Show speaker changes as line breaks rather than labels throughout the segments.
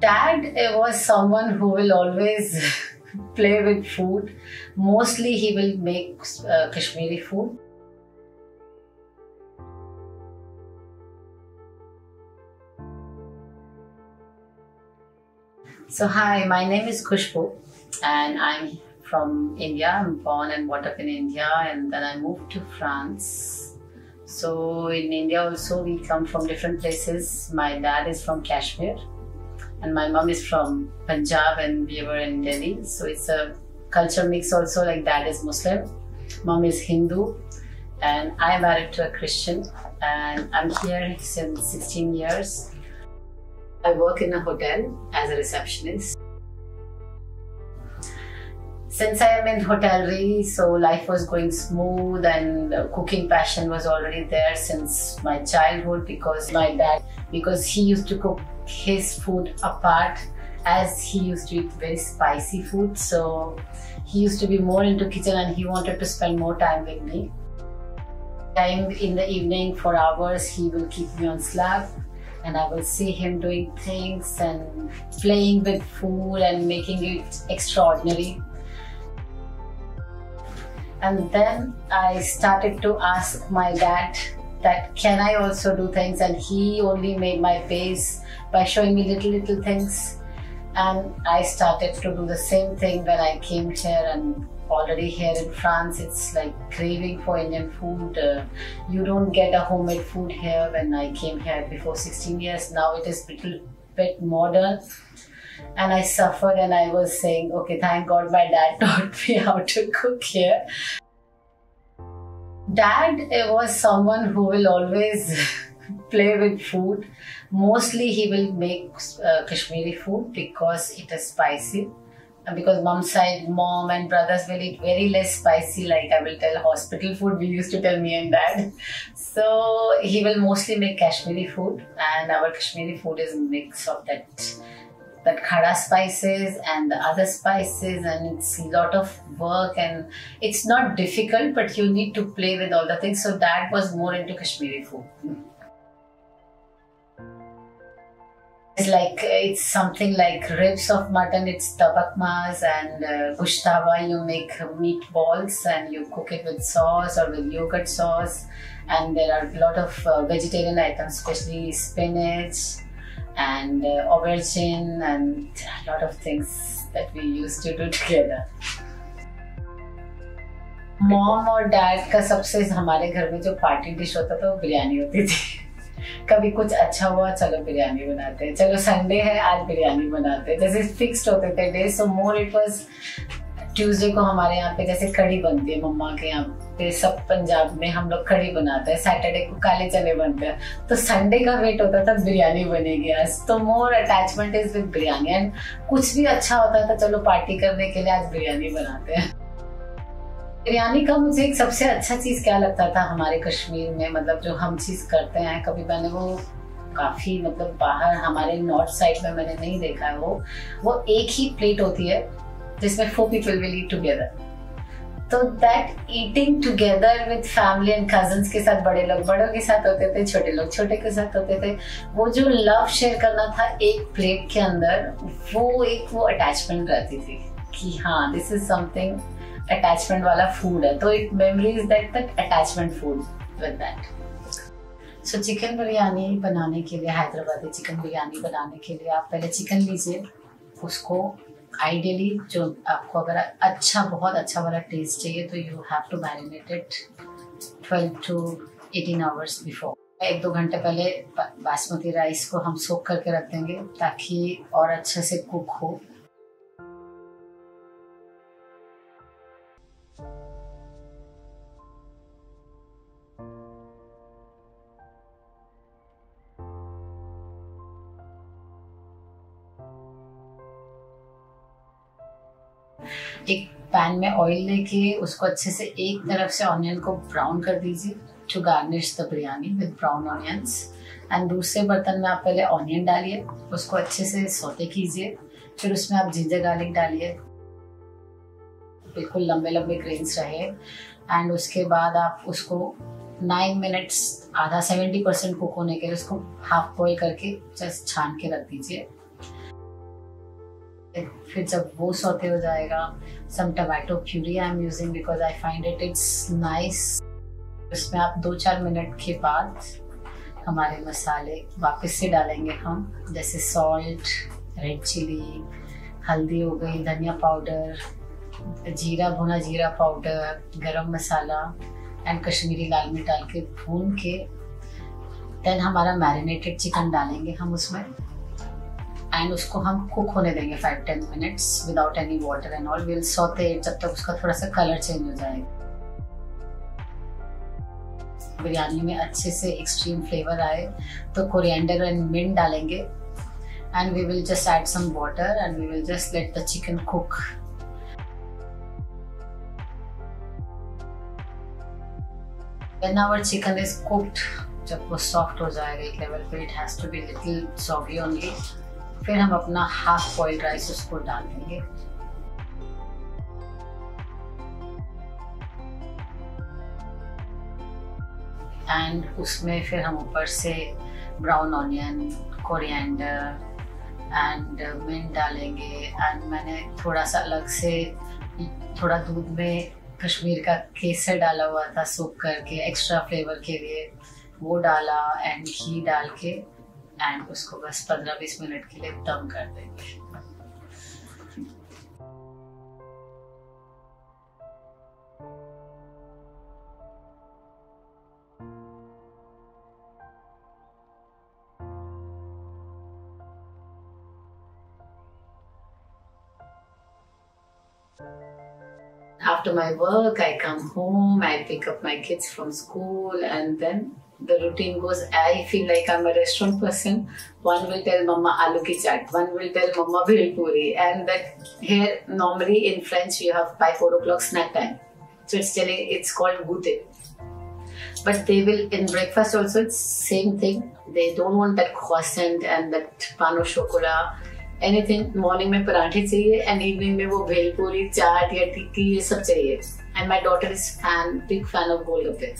Dad uh, was someone who will always play with food. Mostly, he will make uh, Kashmiri food. So, hi, my name is Kushboo, and I'm from India. I'm born and brought up in India, and then I moved to France. So, in India, also, we come from different places. My dad is from Kashmir, and my mom is from Punjab, and we were in Delhi. So, it's a culture mix, also, like dad is Muslim, mom is Hindu, and I'm married to a Christian, and I'm here since 16 years. I work in a hotel as a receptionist. Since I am in hotelry, so life was going smooth and cooking passion was already there since my childhood because my dad, because he used to cook his food apart as he used to eat very spicy food. So he used to be more into kitchen and he wanted to spend more time with me. Time in the evening for hours, he will keep me on slab and I will see him doing things and playing with food and making it extraordinary. And then I started to ask my dad that can I also do things and he only made my pace by showing me little little things and I started to do the same thing when I came here and already here in France, it's like craving for Indian food. Uh, you don't get a homemade food here. When I came here before 16 years, now it is a little bit modern. And I suffered and I was saying, okay, thank God my dad taught me how to cook here. Dad was someone who will always play with food. Mostly he will make uh, Kashmiri food because it is spicy because mom's side, mom and brothers will eat very less spicy. Like I will tell hospital food, we used to tell me and dad. So he will mostly make Kashmiri food, and our Kashmiri food is a mix of that that khada spices and the other spices and it's a lot of work and it's not difficult but you need to play with all the things so that was more into kashmiri food It's like it's something like ribs of mutton. It's tabak maaz and uh, gushtaba. You make meatballs and you cook it with sauce or with yogurt sauce. And there are a lot of uh, vegetarian items, especially spinach and uh, aubergine and a lot of things that we used to do together. Mom और dad का सबसे हमारे घर में जो party dish होता था वो बिरयानी होती थी। कभी कुछ अच्छा हुआ चलो बिरयानी बनाते हैं। चलो संडे है आज बिरयानी बनाते हैं। जैसे फिक्स्ड होते थे day so more it was Tuesday को हमारे यहाँ पे जैसे कड़ी बनती है मम्मा के यहाँ। पे सब पंजाब में हम लोग कड़ी बनाते हैं सैटरडे को काले चने बनते हैं। तो संडे का वेट होता था, बिरयानी बनेगी आज। तो more attachment is with biryani. And कुछ भी अच्छा होता था, चलो पार्टी करने के लिए आज बिरयानी बनाते हैं। बिरयानी का मुझे एक सबसे अच्छा चीज़ क्या लगता था हमारे कश्मीर में मतलब जो हम चीज़ करते हैं, कभी मैंने वो काफ़ी मतलब बाहर, हमारे नॉर्थ साइड में मैंने नहीं देखा है वो। वो एक ही प्लेट होती है, जिसमें four people will eat together तो that eating together with family and cousins के साथ, बड़े लोग बड़ों के साथ होते थे, छोटे लोग छोटे के साथ होते थे, वो जो लव शेयर करना था एक प्लेट के अंदर, वो एक वो अटैचमेंट रहती थी कि हाँ दिस इज़ समथिंग अटैचमेंट वाला फ़ूड है। तो it memory is that that attachment food with that so chicken biryani बनाने के लिए, हैदराबादी चिकन बिरयानी बनाने के लिए आप पहले चिकन लीजिए, उसको आइडियली जो आपको अगर अच्छा बहुत अच्छा वाला टेस्ट चाहिए तो you have to marinate it twelve to eighteen hours before एक दो घंटे पहले बासमती राइस को हम सोख करके रख देंगे, ताकि और अच्छे से कुक हो। एक पैन में ऑयल लेके उसको अच्छे से एक तरफ़ से ऑनियन को ब्राउन कर दीजिए to garnish the biryani with brown onions and दूसरे बर्तन में आप पहले ऑनियन डालिए, उसको अच्छे से सोते कीजिए, फिर उसमें आप जिंजर गार्लिक डालिए। बिल्कुल लंबे लंबे ग्रेन्स रहे। एंड उसके बाद आप उसको नाइन मिनट्स आधा सेवेंटी परसेंट कुक होने के लिए उसको हाफ़ बॉईल करके जस्ट छान के रख दीजिए। फिर जब वो सोते हो जाएगा some tomato puree I am using because I find it it's nice उसमें आप दो चार मिनट के बाद हमारे मसाले वापस से डालेंगे हम, जैसे सॉल्ट रेड चिली हल्दी हो गई, धनिया पाउडर जीरा, भुना जीरा पाउडर गरम मसाला एंड कश्मीरी लाल मिर्च डाल के भून के देन हमारा मैरिनेटेड चिकन डालेंगे हम उसमें। एंड उसको हम कुक होने देंगे five ten minutes without any water and all will saute जब तक उसका थोड़ा सा कलर चेंज हो जाएगा बिरयानी में अच्छे से एक्सट्रीम फ्लेवर आए तो कोरिएंडर एंड मिंट डालेंगे। And we will just add some water and we will just let the chicken cook When our chicken is cooked, जब वो सॉफ्ट हो जाएगा एक लेवल पे it has to be little soggy only फिर हम अपना हाफ़ बॉइल्ड राइस उसको डाल देंगे एंड उसमें फिर हम ऊपर से brown onion coriander and mint डालेंगे। एंड मैंने थोड़ा सा अलग से, थोड़ा दूध में कश्मीर का केसर डाला हुआ था सूप करके एक्स्ट्रा फ्लेवर के लिए, वो डाला एंड घी डाल के। एंड उसको बस पंद्रह बीस मिनट के लिए दम कर देंगे after my work, I come home, I pick up my kids from school, and then the routine goes. I feel like I'm a restaurant person. One will tell Mama aloo ki chaat, one will tell Mama bhel puri, and that here normally in French you have by four o'clock snack time, so it's telling it's called goûter. But they will in breakfast also it's same thing. They don't want that croissant and that pain au chocolat. Anything morning में पराठे चाहिए and evening में वो भेलपूरी चाट या टिक्की ये सब चाहिए and my daughter is fan big fan of golgappe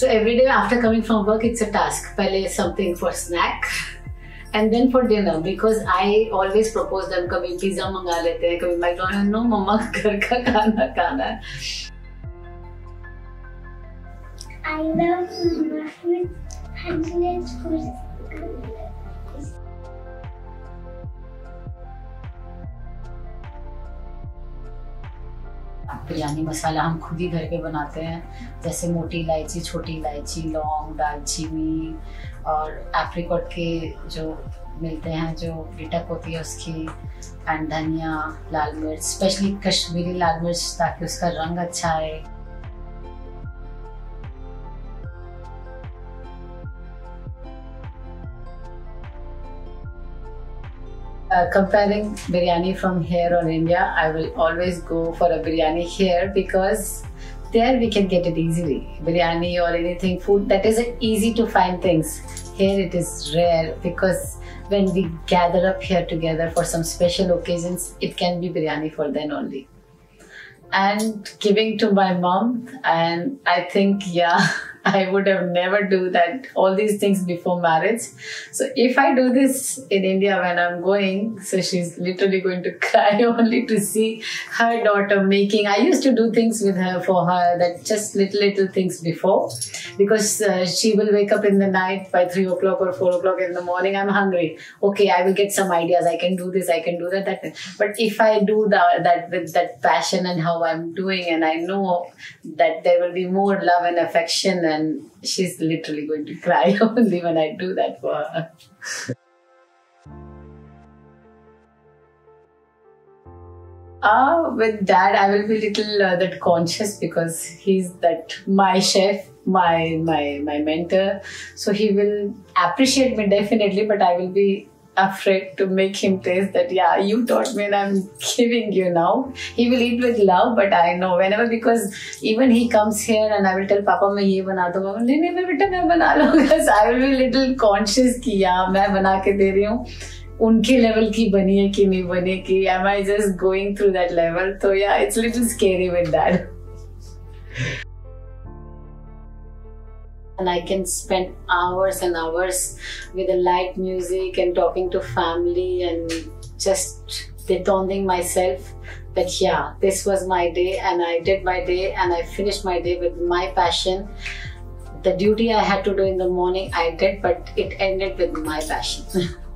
so every day after coming from work it's a task पहले something for snack and then for dinner because I always propose them कभी pizza मंगा लेते हैं कभी McDonald no मम्मा घर का खाना खाना है
I love my food and it's
biryani मसाला हम खुद ही घर पे बनाते हैं। जैसे मोटी इलायची, छोटी इलायची, लौंग, दालचीनी और एप्रिकॉट के जो मिलते हैं, जो डिटक होती है उसकी एंड धनिया, लाल मिर्च स्पेशली कश्मीरी लाल मिर्च ताकि उसका रंग अच्छा आए। Uh, comparing biryani from here or India, I will always go for a biryani here because there we can get it easily. Biryani or anything food that is easy to find things. Here it is rare because when we gather up here together for some special occasions, it can be biryani for then only. And giving to my mom, and I think, yeah. I would have never do that all these things before marriage. So if I do this in India when I'm going, so she's literally going to cry only to see her daughter making. I used to do things with her for her that just little little things before, because uh, she will wake up in the night by three o'clock or four o'clock in the morning. I'm hungry. Okay, I will get some ideas. I can do this. I can do that. That. But if I do that that with that passion and how I'm doing, and I know that there will be more love and affection and and she's literally going to cry only when I do that for her. Uh, with dad, I will be little uh, that conscious because he's that my chef, my my my mentor. So he will appreciate me definitely, but I will be afraid to make him taste that, yeah, you taught me and I'm giving you now. He will eat with love, but I know whenever, because even he comes here and I will tell Papa, मैं ये बना दूँगा नहीं नहीं मैं बेटा मैं बना लूँगा I will be little conscious कि यार मैं बना के दे रही हूँ उनके लेवल की बनी है कि नहीं बनी कि am I just going through that level so yeah it's little scary with that and I can spend hours and hours with the light music and talking to family and just detoning myself that yeah, this was my day and I did my day and I finished my day with my passion. The duty I had to do in the morning, I did, but it ended with my passion.